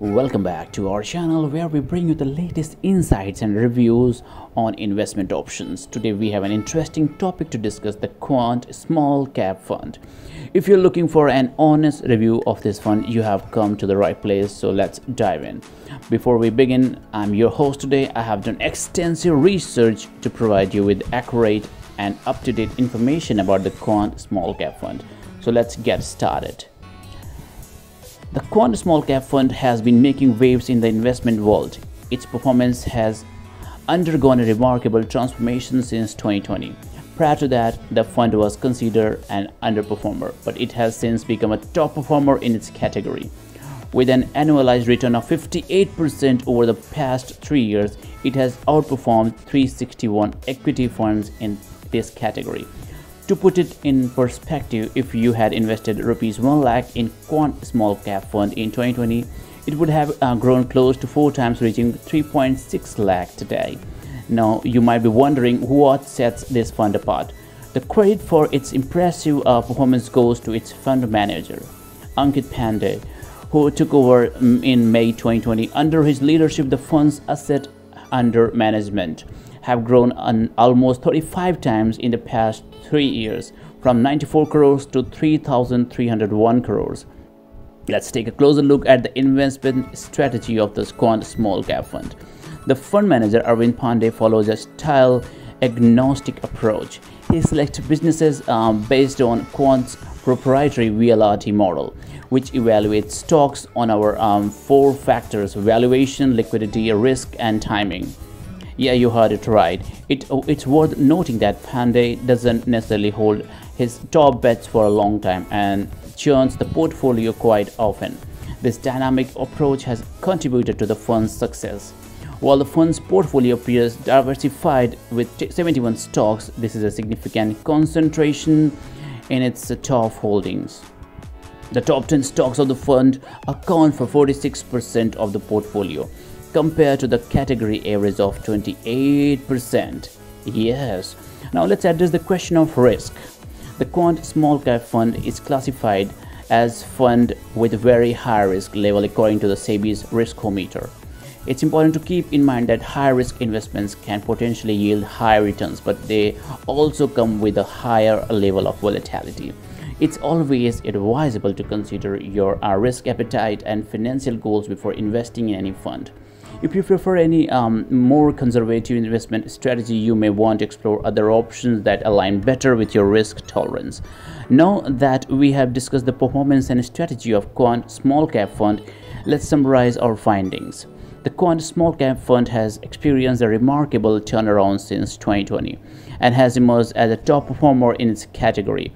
Welcome back to our channel where we bring you the latest insights and reviews on investment options. Today we have an interesting topic to discuss the Quant Small Cap Fund. If you're looking for an honest review of this fund, you have come to the right place. So let's dive in. Before we begin, I'm your host today. I have done extensive research to provide you with accurate and up-to-date information about the Quant Small Cap Fund. So let's get started. The Quant Small Cap Fund has been making waves in the investment world. Its performance has undergone a remarkable transformation since 2020. Prior to that, the fund was considered an underperformer, but it has since become a top performer in its category. With an annualized return of 58% over the past three years, it has outperformed 361 equity funds in this category. To put it in perspective, if you had invested rupees 1 lakh in Quant Small Cap Fund in 2020, it would have uh, grown close to 4 times reaching 3.6 lakh today. Now, you might be wondering what sets this fund apart. The credit for its impressive uh, performance goes to its fund manager, Ankit Pande, who took over mm, in May 2020. Under his leadership, the fund's asset under management have grown an almost 35 times in the past three years, from 94 crores to 3,301 crores. Let's take a closer look at the investment strategy of the Quant Small Cap Fund. The fund manager Arvind Pande follows a style agnostic approach. He selects businesses um, based on Quant's proprietary VLRT model, which evaluates stocks on our um, four factors valuation, liquidity, risk, and timing. Yeah, you heard it right. It, it's worth noting that Pande doesn't necessarily hold his top bets for a long time and churns the portfolio quite often. This dynamic approach has contributed to the fund's success. While the fund's portfolio appears diversified with 71 stocks, this is a significant concentration in its top holdings. The top 10 stocks of the fund account for 46% of the portfolio, compared to the category average of 28%. Yes. Now let's address the question of risk. The Quant Small Cap Fund is classified as fund with very high risk level according to the SEBI's riskometer. It's important to keep in mind that high risk investments can potentially yield high returns, but they also come with a higher level of volatility. It's always advisable to consider your uh, risk appetite and financial goals before investing in any fund. If you prefer any um, more conservative investment strategy, you may want to explore other options that align better with your risk tolerance. Now that we have discussed the performance and strategy of Quant Small Cap Fund, let's summarize our findings. The Quant Small Cap Fund has experienced a remarkable turnaround since 2020 and has emerged as a top performer in its category.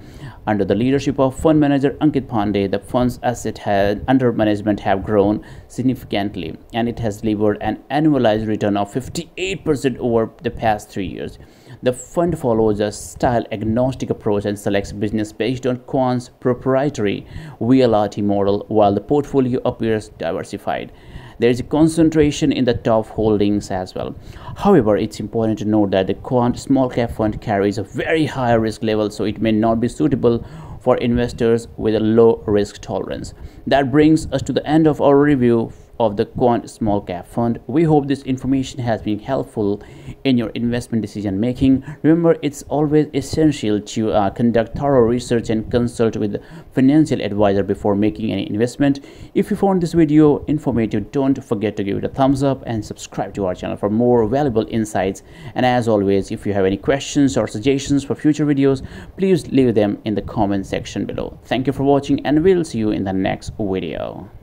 Under the leadership of fund manager Ankit Pande, the fund's assets under management have grown significantly and it has delivered an annualized return of 58% over the past three years. The fund follows a style agnostic approach and selects business based on Quant's proprietary VLRT model while the portfolio appears diversified there is a concentration in the top holdings as well. However it's important to note that the quant small cap fund carries a very high risk level so it may not be suitable for investors with a low risk tolerance. That brings us to the end of our review of the Quant Small Cap Fund. We hope this information has been helpful in your investment decision making. Remember, it's always essential to uh, conduct thorough research and consult with a financial advisor before making any investment. If you found this video informative, don't forget to give it a thumbs up and subscribe to our channel for more valuable insights. And as always, if you have any questions or suggestions for future videos, please leave them in the comment section below. Thank you for watching and we'll see you in the next video.